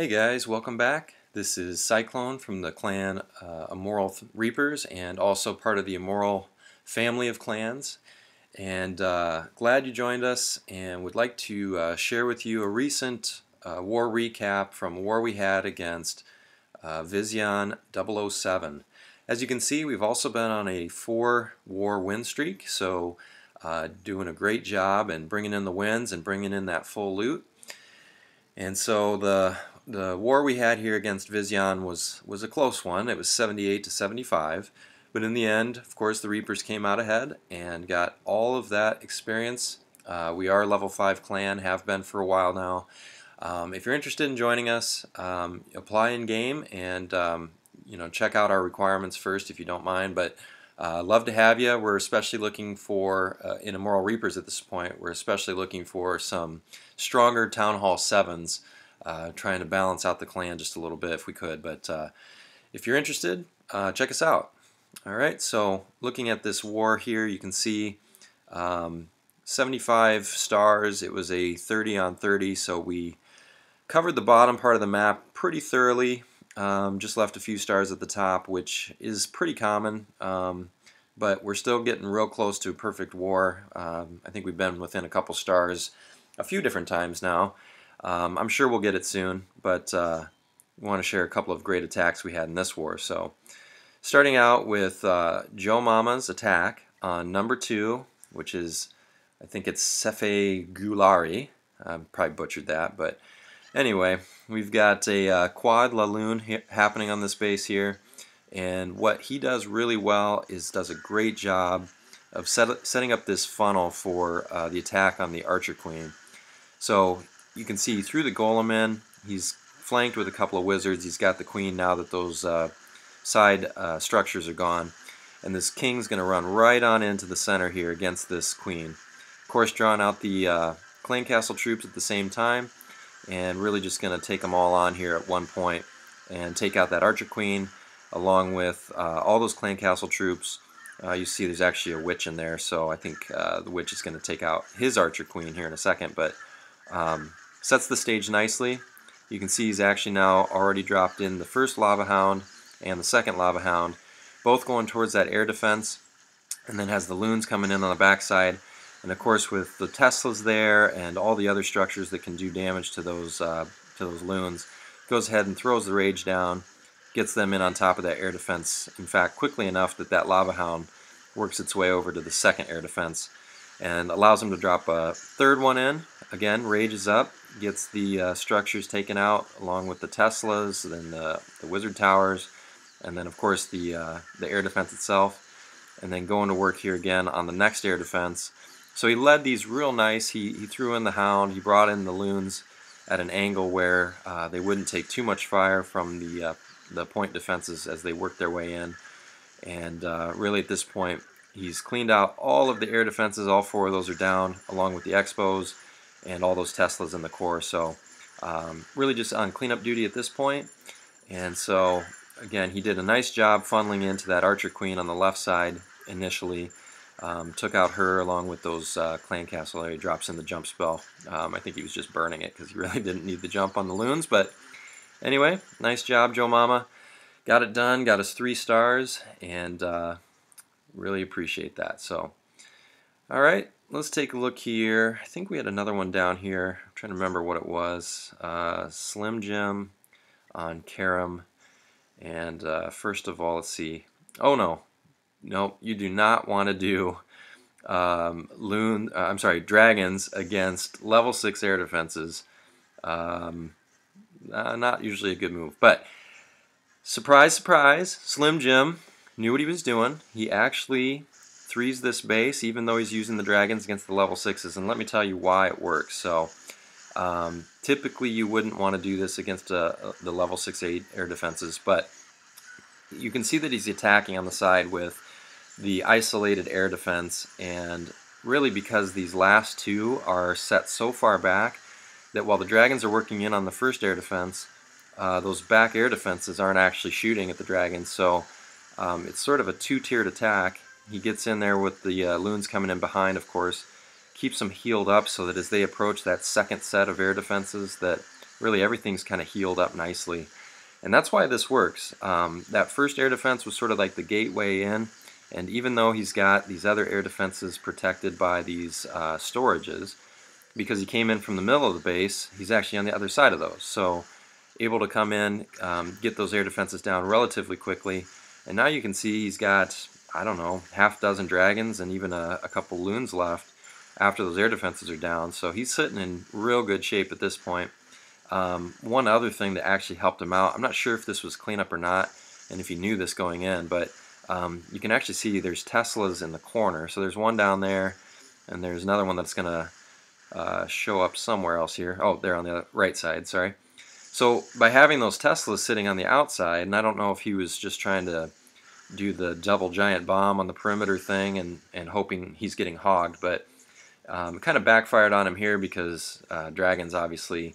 Hey guys, welcome back. This is Cyclone from the clan uh, Immoral Reapers and also part of the Immoral family of clans. And uh, glad you joined us and would like to uh, share with you a recent uh, war recap from a war we had against uh, viZYON 007. As you can see, we've also been on a four war win streak, so uh, doing a great job and bringing in the wins and bringing in that full loot. And so the the war we had here against viZYON was was a close one. It was 78 to 75, but in the end, of course, the Reapers came out ahead and got all of that experience. Uh, we are level 5 clan, have been for a while now. Um, if you're interested in joining us, um, apply in game and um, you know check out our requirements first if you don't mind. But uh, love to have you. We're especially looking for uh, in Immoral Reapers at this point. We're especially looking for some stronger Town Hall sevens uh, trying to balance out the clan just a little bit if we could. But uh, if you're interested, uh, check us out. All right, so looking at this war here, you can see um, 75 stars. It was a 30 on 30, so we covered the bottom part of the map pretty thoroughly. Um, just left a few stars at the top, which is pretty common. Um, but we're still getting real close to a perfect war. Um, I think we've been within a couple stars a few different times now. Um, I'm sure we'll get it soon, but uh, we want to share a couple of great attacks we had in this war. So, starting out with uh, Joe Mama's attack on number two, which is, I think it's Sefe Gulari. I probably butchered that, but anyway, we've got a uh, quad LaLoon happening on this base here, and what he does really well is does a great job of set, setting up this funnel for uh, the attack on the Archer Queen. So you can see through the golem in, he's flanked with a couple of wizards. He's got the queen now that those uh, side uh, structures are gone. And this king's going to run right on into the center here against this queen. Of course, drawing out the uh, clan castle troops at the same time, and really just going to take them all on here at one point and take out that archer queen along with uh, all those clan castle troops. Uh, you see there's actually a witch in there, so I think uh, the witch is going to take out his archer queen here in a second. But um, Sets the stage nicely. You can see he's actually now already dropped in the first Lava Hound and the second Lava Hound, both going towards that air defense, and then has the loons coming in on the backside. And of course, with the Teslas there and all the other structures that can do damage to those uh, to those loons, goes ahead and throws the rage down, gets them in on top of that air defense. In fact, quickly enough that that Lava Hound works its way over to the second air defense and allows him to drop a third one in. Again, rage is up, gets the uh, structures taken out along with the Teslas, then the, the Wizard Towers, and then of course the, uh, the air defense itself, and then going to work here again on the next air defense. So he led these real nice. He, he threw in the Hound, he brought in the Loons at an angle where uh, they wouldn't take too much fire from the, uh, the point defenses as they worked their way in. And uh, really at this point, he's cleaned out all of the air defenses. All four of those are down, along with the Expos and all those Teslas in the core. So um, really just on cleanup duty at this point. And so again, he did a nice job funneling into that Archer Queen on the left side initially. Um, took out her along with those uh, clan castle area drops in the jump spell. Um, I think he was just burning it because he really didn't need the jump on the loons. But anyway, nice job, Joe Mama. Got it done. Got us three stars, and uh, really appreciate that. So, all right, let's take a look here. I think we had another one down here. I'm trying to remember what it was. Uh, Slim Jim on Karam. And uh, first of all, let's see. Oh no, no, you do not want to do um, loon. Uh, I'm sorry, dragons against level six air defenses. Um, uh, not usually a good move, but surprise, surprise, Slim Jim knew what he was doing. He actually threes this base, even though he's using the dragons against the level sixes. And let me tell you why it works. So um, typically you wouldn't want to do this against uh, the level 6-8 air defenses, but you can see that he's attacking on the side with the isolated air defense, and really because these last two are set so far back that while the dragons are working in on the first air defense, uh, those back air defenses aren't actually shooting at the dragons, so um, it's sort of a two-tiered attack, he gets in there with the uh, loons coming in behind, of course, keeps them healed up so that as they approach that second set of air defenses that really everything's kind of healed up nicely. And that's why this works. Um, that first air defense was sort of like the gateway in, and even though he's got these other air defenses protected by these uh, storages, because he came in from the middle of the base, he's actually on the other side of those. So able to come in, um, get those air defenses down relatively quickly. And now you can see he's got, I don't know, half dozen dragons and even a, a couple loons left after those air defenses are down. So he's sitting in real good shape at this point. Um, one other thing that actually helped him out, I'm not sure if this was cleanup or not, and if he knew this going in, but um, you can actually see there's Teslas in the corner. So there's one down there, and there's another one that's going to uh, show up somewhere else here. Oh, they're on the right side, sorry. So by having those Teslas sitting on the outside, and I don't know if he was just trying to do the double giant bomb on the perimeter thing and, and hoping he's getting hogged, but um, kind of backfired on him here because uh, dragons obviously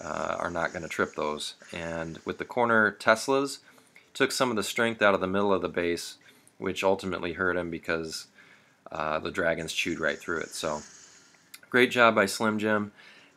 uh, are not going to trip those. And with the corner Teslas, took some of the strength out of the middle of the base, which ultimately hurt him because uh, the dragons chewed right through it. So great job by Slim Jim,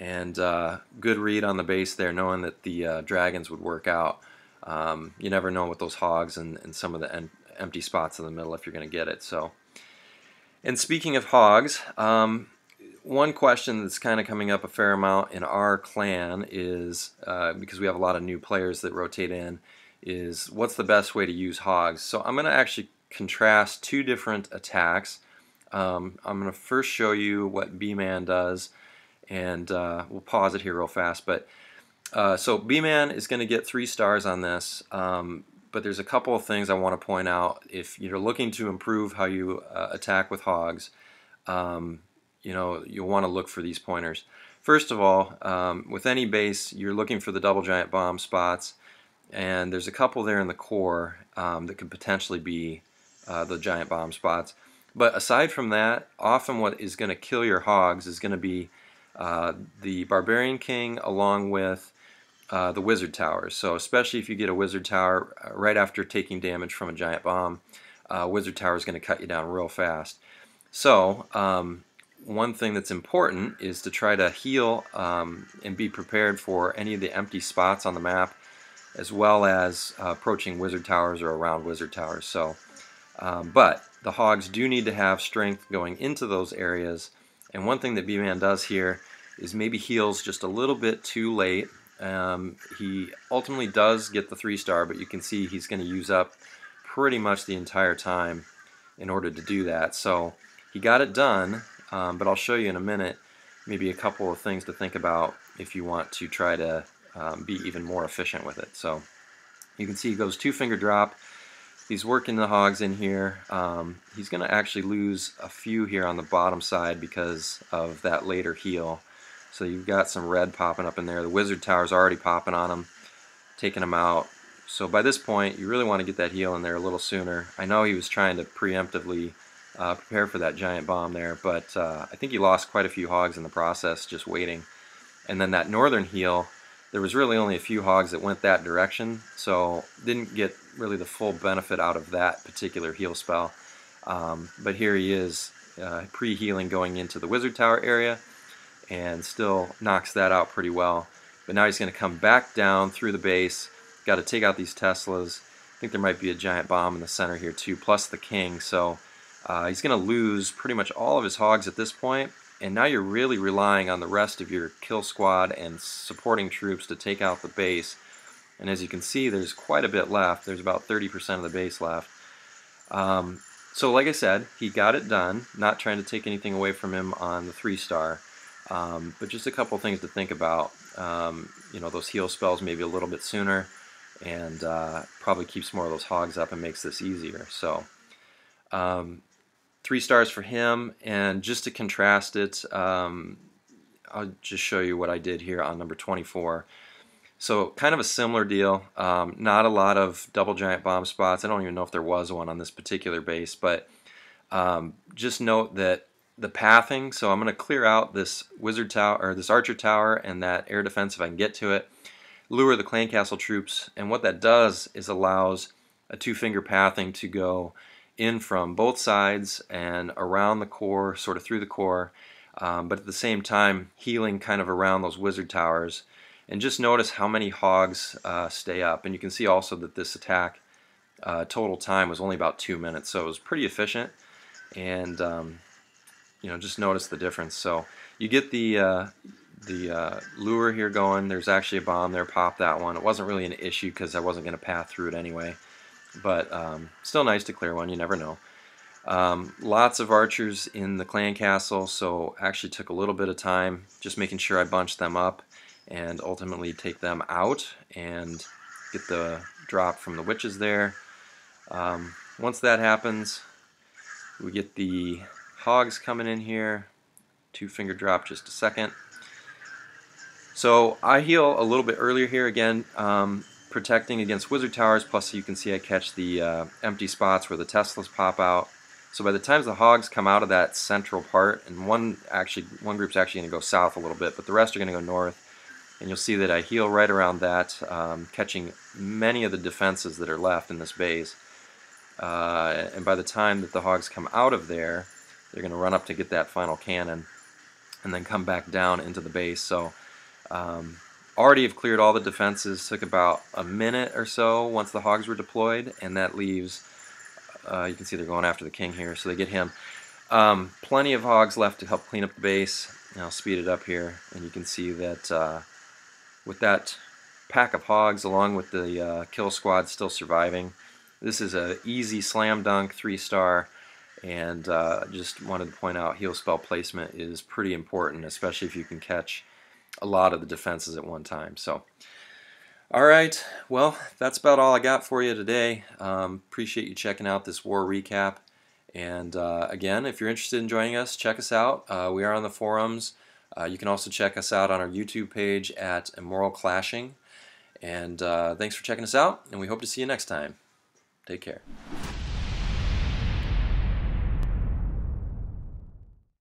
and uh, good read on the base there, knowing that the uh, dragons would work out. Um, you never know with those hogs and, and some of the em empty spots in the middle if you're going to get it. So, and speaking of hogs, um, one question that's kind of coming up a fair amount in our clan is uh, because we have a lot of new players that rotate in is what's the best way to use hogs so I'm gonna actually contrast two different attacks um, I'm gonna first show you what B-Man does and uh, we'll pause it here real fast but uh, so B-Man is gonna get three stars on this um, but there's a couple of things I want to point out if you're looking to improve how you uh, attack with hogs um, you know, you'll want to look for these pointers. First of all, um, with any base, you're looking for the double giant bomb spots, and there's a couple there in the core um, that could potentially be uh, the giant bomb spots. But aside from that, often what is going to kill your hogs is going to be uh, the Barbarian King along with uh, the Wizard Towers. So especially if you get a Wizard Tower uh, right after taking damage from a giant bomb, uh, Wizard Tower is going to cut you down real fast. So um, one thing that's important is to try to heal um, and be prepared for any of the empty spots on the map as well as uh, approaching wizard towers or around wizard towers. So, um, But the hogs do need to have strength going into those areas and one thing that B-Man does here is maybe heals just a little bit too late. Um, he ultimately does get the three star but you can see he's going to use up pretty much the entire time in order to do that. So he got it done um, but I'll show you in a minute maybe a couple of things to think about if you want to try to um, be even more efficient with it. So you can see he goes two finger drop. He's working the hogs in here. Um, he's going to actually lose a few here on the bottom side because of that later heal. So you've got some red popping up in there. The wizard tower's already popping on them, taking them out. So by this point, you really want to get that heal in there a little sooner. I know he was trying to preemptively uh, prepare for that giant bomb there. But uh, I think he lost quite a few hogs in the process just waiting. And then that northern heal, there was really only a few hogs that went that direction, so didn't get really the full benefit out of that particular heal spell. Um, but here he is uh, pre-healing going into the wizard tower area and still knocks that out pretty well. But now he's going to come back down through the base, got to take out these Teslas. I think there might be a giant bomb in the center here too, plus the king. So uh, he's going to lose pretty much all of his hogs at this point. and now you're really relying on the rest of your kill squad and supporting troops to take out the base. And as you can see, there's quite a bit left. There's about 30% of the base left. Um, so like I said, he got it done, not trying to take anything away from him on the three star. Um, but just a couple things to think about. Um, you know, those heal spells maybe a little bit sooner and uh, probably keeps more of those hogs up and makes this easier. So um, three stars for him. And just to contrast it, um, I'll just show you what I did here on number 24. So kind of a similar deal. Um, not a lot of double giant bomb spots. I don't even know if there was one on this particular base, but um, just note that the pathing. So I'm going to clear out this wizard tower or this archer tower and that air defense if I can get to it. Lure the clan castle troops, and what that does is allows a two finger pathing to go in from both sides and around the core, sort of through the core, um, but at the same time healing kind of around those wizard towers And just notice how many hogs uh, stay up. And you can see also that this attack uh, total time was only about two minutes, so it was pretty efficient. And um, you know, just notice the difference. So you get the uh, the uh, lure here going. There's actually a bomb there. Pop that one. It wasn't really an issue because I wasn't going to path through it anyway. But um, still nice to clear one. You never know. Um, lots of archers in the clan castle, so actually took a little bit of time just making sure I bunched them up and ultimately take them out and get the drop from the witches there. Um, once that happens, we get the hogs coming in here. Two finger drop just a second. So I heal a little bit earlier here again, um, protecting against wizard towers, plus you can see I catch the uh, empty spots where the Teslas pop out. So by the time the hogs come out of that central part, and one actually one group's actually going to go south a little bit, but the rest are going to go north, and you'll see that I heal right around that, um, catching many of the defenses that are left in this base. Uh, and by the time that the hogs come out of there, they're going to run up to get that final cannon, and then come back down into the base. So um, already have cleared all the defenses. Took about a minute or so once the hogs were deployed, and that leaves uh, you can see they're going after the king here, so they get him. Um, plenty of hogs left to help clean up the base. And I'll speed it up here, and you can see that uh, with that pack of hogs, along with the uh, kill squad still surviving, this is a easy slam dunk three star. And uh, just wanted to point out, heal spell placement is pretty important, especially if you can catch a lot of the defenses at one time. So. All right, well, that's about all I got for you today. Um, appreciate you checking out this war recap. And uh, again, if you're interested in joining us, check us out. Uh, we are on the forums. Uh, you can also check us out on our YouTube page at Immoral Clashing. And uh, thanks for checking us out, and we hope to see you next time. Take care.